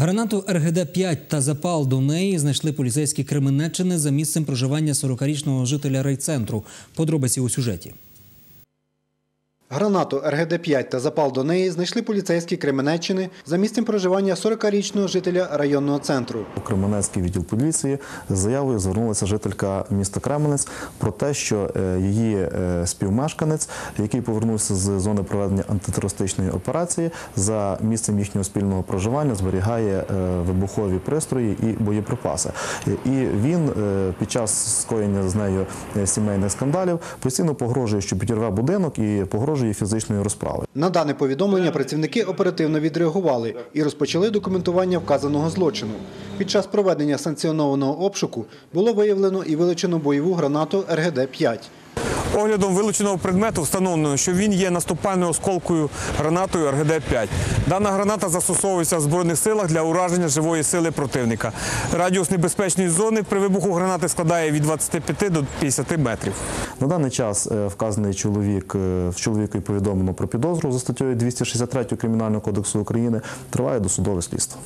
Гранату РГД-5 та запал до неї знайшли поліцейські Кременеччини за місцем проживання 40-річного жителя райцентру. Подробиці у сюжеті. Гранату РГД-5 та запал до неї знайшли поліцейські Кременеччини за місцем проживання 40-річного жителя районного центру. У Кременецький відділ поліції з заявою звернулася жителька міста Кременець про те, що е, її е, співмешканець, який повернувся з зони проведення антитерористичної операції, за місцем їхнього спільного проживання зберігає е, вибухові пристрої і боєприпаси. І він під час скоєння з нею сімейних скандалів постійно погрожує, що підірве будинок і погрожує фізичною розправою. На дане повідомлення працівники оперативно відреагували і розпочали документування вказаного злочину. Під час проведення санкціонованого обшуку було виявлено і вилучено бойову гранату РГД-5. Оглядом вилученого предмету встановлено, що він є наступальною осколкою гранатою РГД-5. Дана граната застосовується в Збройних силах для ураження живої сили противника. Радіус небезпечної зони при вибуху гранати складає від 25 до 50 метрів. На даний час е, вказаний чоловік е, в чоловікові повідомлено про підозру за статтею 263 Кримінального кодексу України. Триває досудове слідство.